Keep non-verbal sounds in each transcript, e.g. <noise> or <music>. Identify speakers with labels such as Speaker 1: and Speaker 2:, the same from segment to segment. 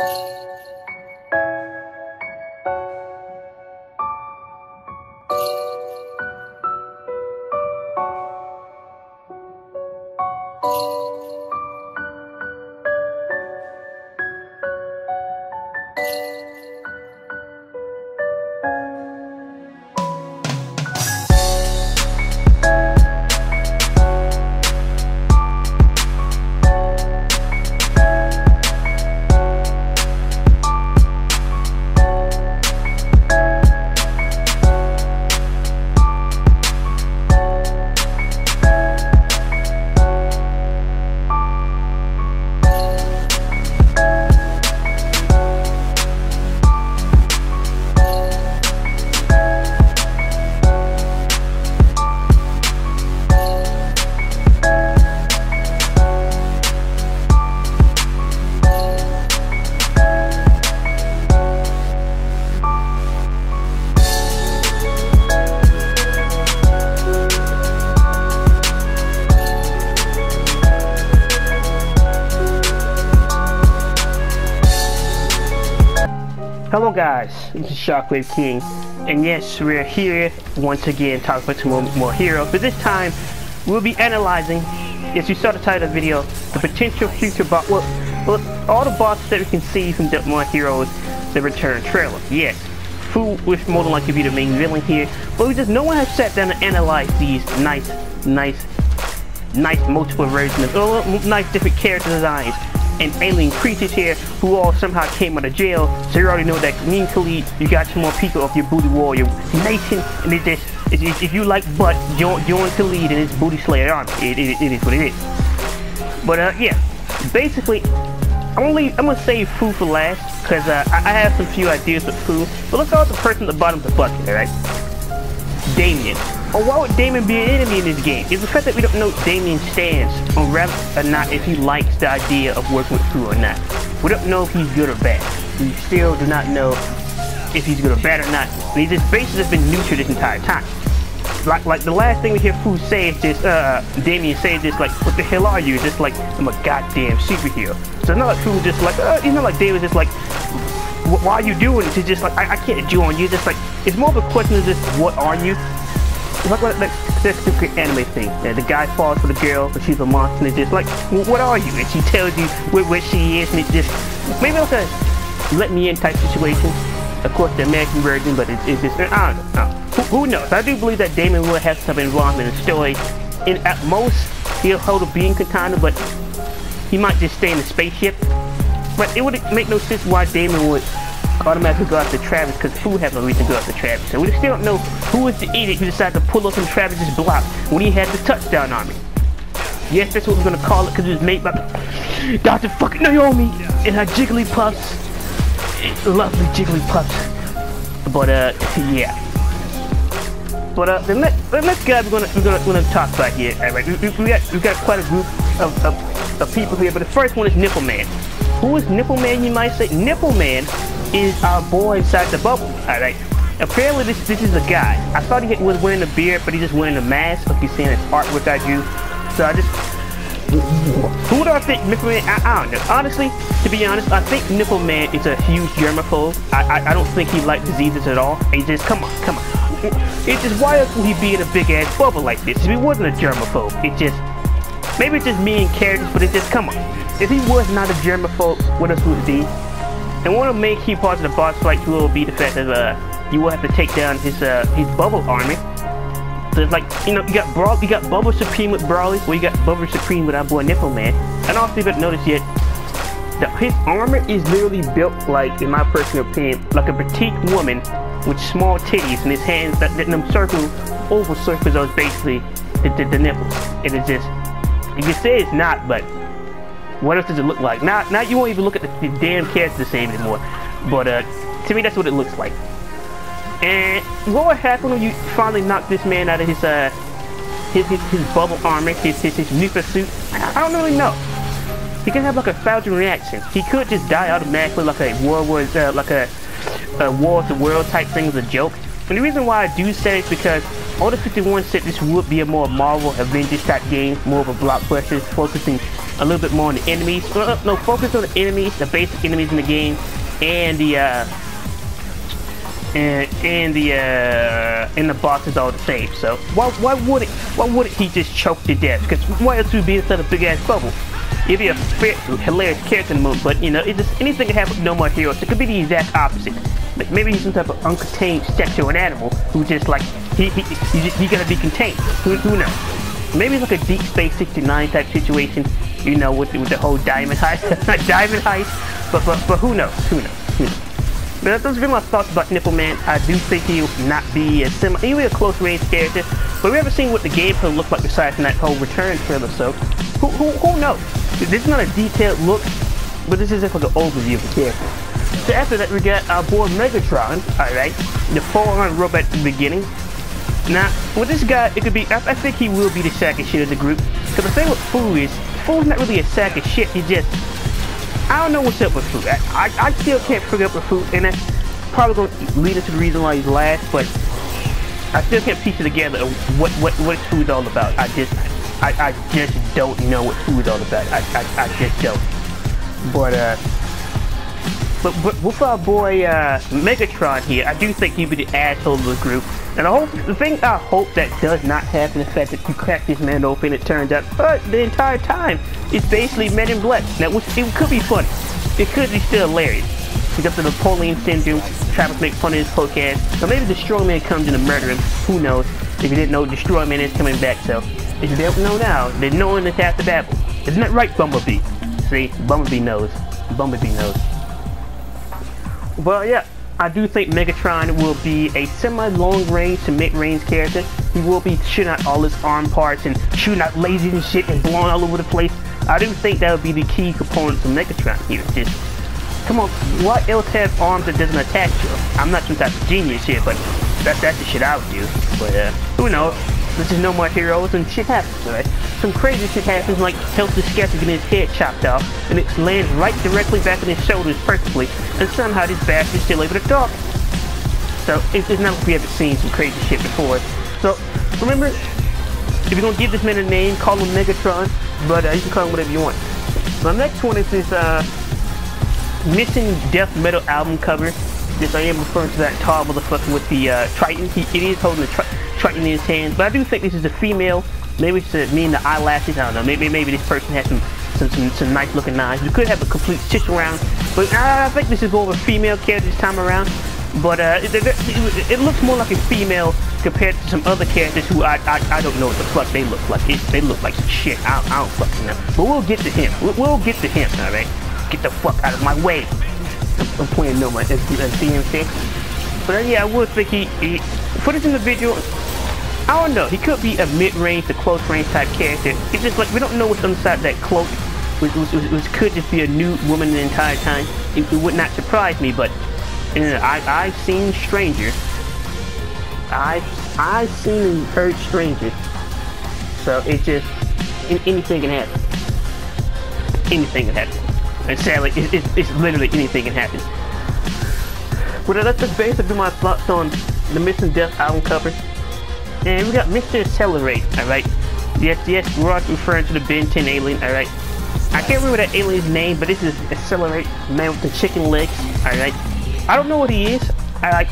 Speaker 1: Música Hello guys, this is Shockwave King, and yes, we're here once again talking about some more, heroes, but this time we'll be analyzing, as you saw the title of the video, the potential future boss, well, well, all the bosses that we can see from the more heroes, the return trailer. Yes, Fu was more than likely to be the main villain here, but we just, no one has sat down and analyze these nice, nice, nice multiple versions of, oh, nice different character designs and alien creatures here who all somehow came out of jail. So you already know that me and Khalid, you got some more people of your booty warrior nation, and it just if, if you like butt, join, join Khalid and his booty slayer army. It, it, it is what it is. But uh, yeah, basically, I'm only I'm gonna save Fu for last because uh, I, I, have some few ideas for Fu. But look at the person at the bottom of the bucket, alright? Damien. Or why would Damien be an enemy in this game? It's the fact that we don't know Damien's stance on whether or not if he likes the idea of working with Fu or not. We don't know if he's good or bad. We still do not know if he's good or bad or not. And his bases has been neutral this entire time. Like like the last thing we hear Fu say is just uh Damien say this like what the hell are you? Just like I'm a goddamn superhero. So it's not like Fu just like uh it's not like David's just like why are you doing it? It's just like I, I can't join you. Just like it's more of a question of just what are you? Like, like, like this stupid anime thing. That the guy falls for the girl, but she's a monster, and it's just like, what are you? And she tells you where, where she is, and it's just maybe like a let me in type situation. Of course, the American version, but it's, it's just I don't know. Who, who, knows? I do believe that Damon will have some involvement in the story. And at most, he'll hold a being katana, but he might just stay in the spaceship. But it would make no sense why Damon would automatically go after Travis because Fu has no reason to go after Travis. So we still don't know who is the idiot who decided to pull up in Travis's block when he had the touchdown on me. Yes, that's what we're gonna call it because it was made by <laughs> Dr. fucking Naomi and her Jigglypuffs. Lovely Jigglypuffs. But uh, yeah. But uh, the next, the next guy we're gonna we're gonna, we're gonna talk about here. All right, we, we, got we got quite a group of, of, of people here, but the first one is Nipple Man. Who is Nipple Man? You might say Nipple Man is our boy inside the bubble. Alright. Apparently this this is a guy. I thought he was wearing a beard, but he's just wearing a mask. Like he's saying his artwork I do. So I just who do I think Nipple Man? I, I, don't know. Honestly, to be honest, I think Nipple Man is a huge germaphobe. I, I, I don't think he likes diseases at all. he just come on, come on. It's just why else would he be in a big ass bubble like this? If he wasn't a germaphobe, it just maybe it's just me and characters, but it just come on. If he was not a germaphobe, what else would he be? And one of the main key parts of the boss fight will be the fact that uh, you will have to take down his uh, his bubble army. So it's like, you know, you got Brawl, you got Bubble Supreme with Brawly, or you got Bubble Supreme with our boy Nipple Man. And also you haven't noticed yet, that his armor is literally built like, in my personal opinion, like a petite woman with small titties and his hands that, that them circle, oval circles are basically the, the, the nipples. And it's just, you can say it's not, but what else does it look like? Now, now you won't even look at the, the damn character the same anymore. But uh, to me, that's what it looks like. And what would happen when you finally knock this man out of his uh, his his, his bubble armor, his his his Nufa suit? I don't really know. He can have like a thousand reactions. He could just die automatically like a World War, uh, like a, a War of the World type thing as a joke. And the reason why I do say it is because Suda 51 said this would be a more Marvel Avengers type game, more of a blockbuster, focusing a little bit more on the enemies. No, focus on the enemies, the basic enemies in the game, and the uh, and and the uh, and the bosses all the same. So why why would it why wouldn't he just choke to death? Because why else would be inside a big ass bubble? It'd be a fair, hilarious character mode, but you know, it just anything can happen No More Heroes. It could be the exact opposite. Like maybe he's some type of uncontained sexual animal who just like he he he, just, he gotta be contained. Who, who knows? Maybe it's like a Deep Space 69 type situation, you know, with, with the whole diamond heist, <laughs> diamond heist. But, but but who knows? Who knows? Who knows? But those are my thoughts about Nipple Man. I do think he'll not be a semi, he'll be a close range character, but we haven't seen what the gameplay look like besides that whole return trailer. So who who who knows? This is not a detailed look, but this is just like an overview of the character. So after that, we got our boy Megatron, alright, the four-armed robot at the beginning. Now, with this guy, it could be, I, I think he will be the second shit of the group. Because the thing with Fu is, Fu's not really a sack of shit, he just, I don't know what's up with Fu. I, I, I still can't figure out with Fu, and that's probably going to lead us to the reason why he's last, but I still can't piece it together what, what, what Fu's all about. I just, I, I just don't know what is all about. I, I, I just don't. But, uh, but, but with our boy uh, Megatron here, I do think he'd be the asshole of the group. And I hope, the thing I hope that does not happen is the fact that you crack this man open, it turns out, but the entire time, it's basically Men in Black. Now, which, it could be funny. It could be still hilarious. Got the Napoleon syndrome, Travis makes fun of his podcast. Or maybe the Strong Man comes in to murder him. Who knows? If you didn't know, the Strong Man is coming back, so if you don't know now, then no one is half the battle. Isn't that right, Bumblebee? See, Bumblebee knows. Bumblebee knows. Well, yeah, I do think Megatron will be a semi-long range to mid-range character. He will be shooting out all his arm parts and shooting out lasers and shit and blowing all over the place. I do think that would be the key component to Megatron here. Just, come on, what else have arms that doesn't attach you? I'm not some type of genius here, but that, that's the shit I would do. But, uh, who knows? This is no more heroes and shit happens, right? Some crazy shit happens like Helter Skelter getting his head chopped off and it lands right directly back in his shoulders perfectly and somehow this bastard's still able to talk. So it's, it's not like we haven't seen some crazy shit before. So remember, if you're gonna give this man a name, call him Megatron, but uh, you can call him whatever you want. My next one is this uh, Missing Death Metal album cover. Yes, I am referring to that tall motherfucker with the uh, Triton. He, it is holding the Triton Triton in his hands. But I do think this is a female. Maybe it's me and the eyelashes. I don't know. Maybe maybe this person has some some, some, some nice looking eyes. You could have a complete stitch around. But I think this is more of a female character this time around. But uh, it, it, it, looks more like a female compared to some other characters who I I, I don't know what the fuck they look like. It, they look like shit. I, I don't fucking know. But we'll get to him. We'll, we'll get to him. All right. Get the fuck out of my way. I'm, playing no my DMC. But uh, yeah, I would think he, he put this in the video I don't know. He could be a mid-range to close-range type character. It's just like we don't know what's inside that cloak, which, which, which, could just be a new woman the entire time. It, it would not surprise me, but you know, I, I've seen strangers. I've I've seen and heard strangers. So it just anything can happen. Anything can happen. And sadly, it, it, it's literally anything can happen. Well, uh, that's just basically my thoughts on the Missing Death album cover. And we got Mr. Accelerate, alright? Yes, yes, we're referring to the Ben 10 alien, alright? I can't remember that alien's name, but this is Accelerate, man with the chicken legs, alright? I don't know what he is. I like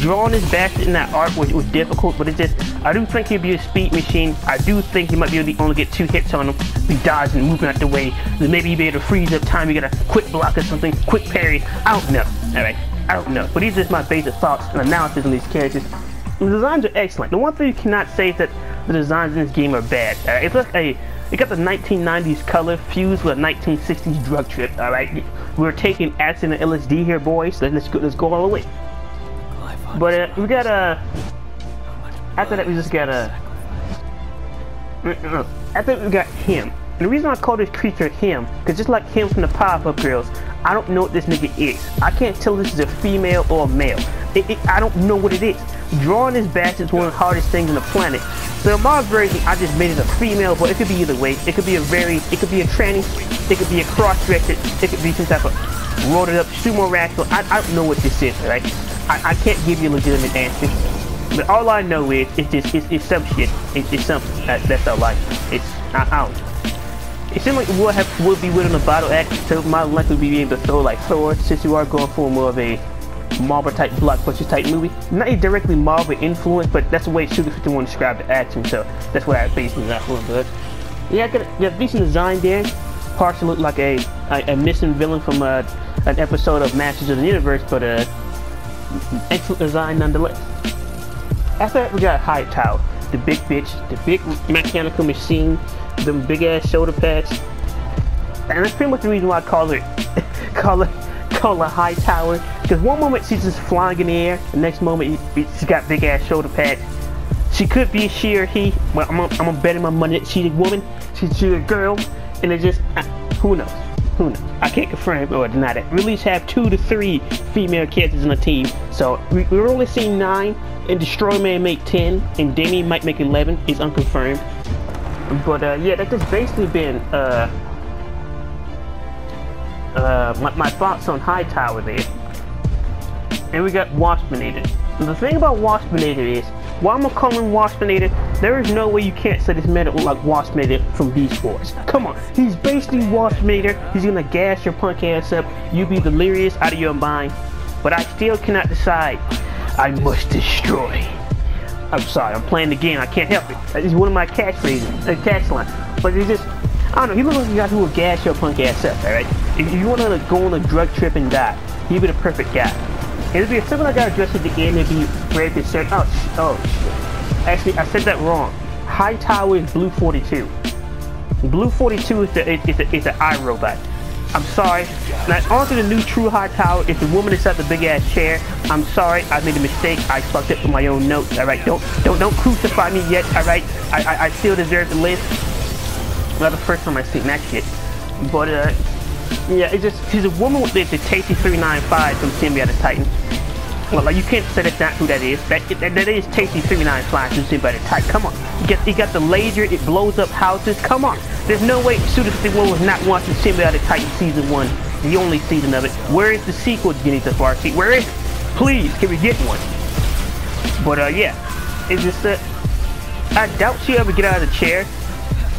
Speaker 1: drawing this bastard in that art was, was difficult, but it's just, I do think he'd be a speed machine. I do think he might be able to only get two hits on him. Be dodging and moving out the way. Then maybe he'd be able to freeze up time. You got a quick block or something, quick parry. I don't know. Alright, I don't know. But these are just my basic thoughts and analysis on these characters. The designs are excellent. The one thing you cannot say is that the designs in this game are bad. Uh, it's like a it got the 1990s color fused with a 1960s drug trip. All right, we're taking acid and LSD here, boys. Let's go. Let's go all the way. But uh, we got a. Uh, after that, we just got a. Uh, after we got him. And the reason I call this creature him, because just like him from the Powerpuff Girls, I don't know what this nigga is. I can't tell this is a female or a male. It, it, I don't know what it is. Drawing this bastard is one of the hardest things on the planet. So in my version, I just made it a female, but it could be either way. It could be a very, it could be a tranny, it could be a cross-dressed, it could be some type of rolled it up sumo wrestler. I, I don't know what this is, right? I, I can't give you a legitimate answer. But all I know is, it's just, it's, it's some shit. It's, it's something. That, that's all I. It's, I, I don't it seems like we'll have we'll be winning a battle act, so might likely be able to throw like Thor, since you are going for more of a Marvel type blockbuster type movie. Not a directly Marvel influence, but that's the way Suda 51 described the action, so that's what I based it off of. But yeah, got a, got a decent design there. Parts look like a, a, a missing villain from a, uh, an episode of Masters of the Universe, but uh, excellent design nonetheless. After that, we got Hightower, the big bitch, the big mechanical machine, the big ass shoulder pads, and that's pretty much the reason why I call her, <laughs> call her, call her Hightower. Because one moment she's just flying in the air, the next moment she's got big ass shoulder pads. She could be she or he, but I'm gonna, I'm bet my money that she's a woman, she's, a girl, and it just, who knows? Who knows? I can't confirm or deny that. We at least have two to three female characters in the team. So we, we're only seeing nine, and Destroy may make 10, and Demi might make 11, is unconfirmed. But uh, yeah, that's just basically been uh, uh, my, my thoughts on Hightower there. And we got Waspinator. The thing about Waspinator is, why am I calling Waspinator? There is no way you can't say this man like Waspinator from Beast Wars. Come on, he's basically Waspinator. He's gonna gas your punk ass up. You be delirious out of your mind. But I still cannot decide. I must destroy. I'm sorry, I'm playing the game. I can't help it. It's one of my catchphrases, a catch uh, line. But it's just, I don't know. He looks like a guy who will gas your punk ass up. All right. If you want to go on a drug trip and die, he'd be the perfect guy. It'd be a similar guy dressed at the end and be very concerned. Oh, oh, actually, I said that wrong. Hightower is Blue 42. Blue 42 is the is the, is the iRobot. I'm sorry. Now, on to the new True High Tower If the woman at the big ass chair, I'm sorry. I made a mistake. I fucked up for my own notes. All right, don't don't don't crucify me yet. All right, I I, I still deserve to live. Not the first time I seen that shit. But uh, yeah, it's just she's a woman with the, the Tasty 395 from Sym-Bionic Titan. Well, like you can't say that's not who that is. That that, that is Tasty 395 from Sym-Bionic Titan. Come on, you get you got the laser. It blows up houses. Come on. There's no way Suda 51 was not watching Sym-Bionic Titan Season 1, the only season of it. Where is the sequel, Jenny Tafarsi? Where is it? Please, can we get one? But, uh, yeah. It's just that I doubt she'll ever get out of the chair.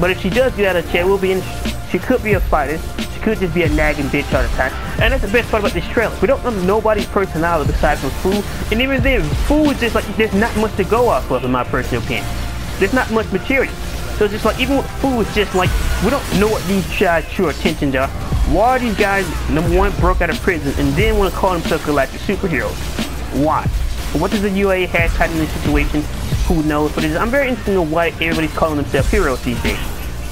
Speaker 1: But if she does get out of the chair, we'll be in. She could be a fighter. She could just be a nagging bitch all the time. And that's the best part about this trailer. We don't know nobody's personality besides from Fu. And even then, Fu is just like, there's not much to go off of, in my personal opinion. There's not much material. So it's just like, even with food, it's just like, we don't know what these guys' true intentions are. Why are these guys, number one, broke out of prison and then want to call themselves galactic superheroes? Why? What does the UA have in this situation? Who knows? But I'm very interested in why everybody's calling themselves heroes these days.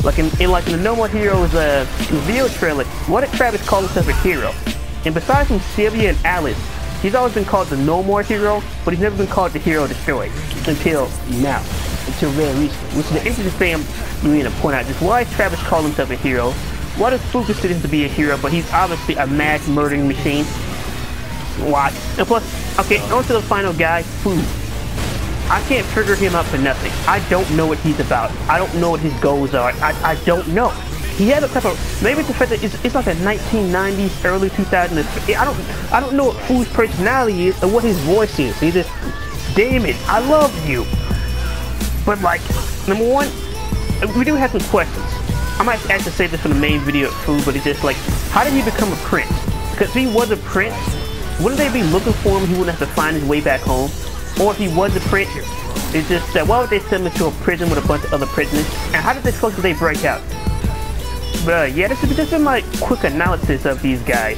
Speaker 1: Like in, in like in the No More Heroes uh, reveal trailer, what did Travis call himself a hero? And besides from Sylvia and Alice, he's always been called the No More Hero, but he's never been called the Hero Destroyed until now until very recently, which is an interesting thing I'm going to point out. Just why Travis called himself a hero? Why does Fu consider him to be a hero, but he's obviously a mass murdering machine? Why? And plus, okay, on to the final guy, Fu. I can't trigger him up for nothing. I don't know what he's about. I don't know what his goals are. I, I don't know. He has a type of maybe it's the fact that it's, it's like a 1990s, early 2000s. I don't I don't know what Fu's personality is or what his voice is. He's just, damn it, I love you. But like, number one, we do have some questions. I might actually save this for the main video food, but it's just like, how did he become a prince? Because he was a prince, wouldn't they be looking for him? He wouldn't have to find his way back home. Or if he was a prince, it's just that why would they send him to a prison with a bunch of other prisoners? And how did fuck did they break out? But uh, yeah, this is just in my quick analysis of these guys.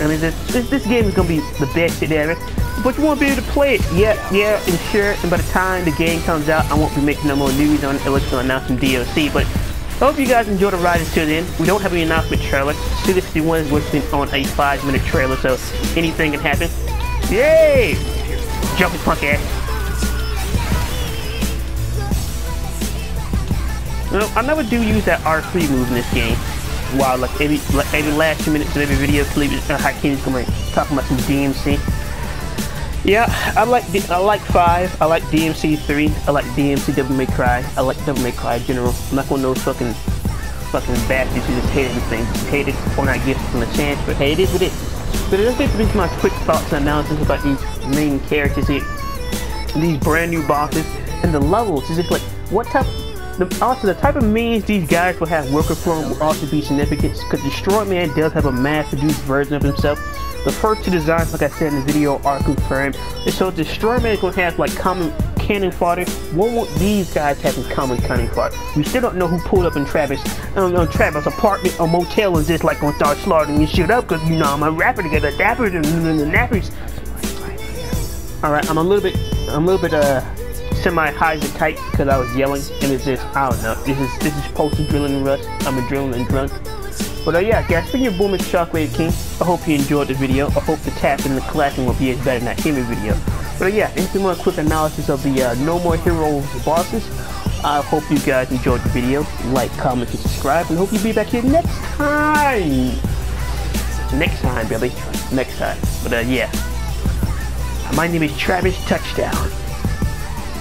Speaker 1: I mean, this, this, this game is gonna be the best shit ever. But you won't be able to play it. Yeah, yeah, and sure. And by the time the game comes out, I won't be making no more news on it. Going to announce some DLC. But I hope you guys enjoyed the ride until then. We don't have any announcement trailer. Suda 51 is working on a five minute trailer, so anything can happen. Yay! Jumping punk ass. No, I never do use that R3 move in this game. Wow, like every like every last two minutes of every video clip, uh, Hakeem's going talking about some DMC. Yeah, I like I like five. I like DMC three. I like DMC Devil May Cry. I like Devil May Cry in general. I'm not of those fucking fucking bastards who just hate everything. Just hate it or not give them a chance. But hey, it is what it is. But it does basically my quick thoughts and analysis about these main characters here. These brand new bosses and the levels. It's just like what type The, also, the type of means these guys will have working for him will also be significant because Destroy Man does have a mass-produced version of himself. The first two designs, like I said in the video, are confirmed. And so Destroy Man is going to have like common cannon fodder. What will these guys have in common cannon fodder? We still don't know who pulled up in Travis, um, uh, Travis' apartment or motel and just like gonna start slaughtering your shit up because you know I'm a rapper to get a dapper and the nappies. Alright, I'm a little bit, I'm a little bit, uh, semi-high to tight because I was yelling and it's just, I don't know, this is, this is post-adrenaline rush, I'm adrenaline drunk. But uh, yeah, guys, been your Boomer Shockwave King. I hope you enjoyed the video. I hope the tapping and the clapping will be as better than that Hemi video. But yeah, into more quick analysis of the uh, No More Heroes bosses. I hope you guys enjoyed the video. Like, comment, and subscribe, and hope you'll be back here next time. Next time, Billy. Next time. But uh, yeah. My name is Travis Touchdown.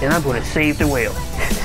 Speaker 1: And I'm going to save the whale. <laughs>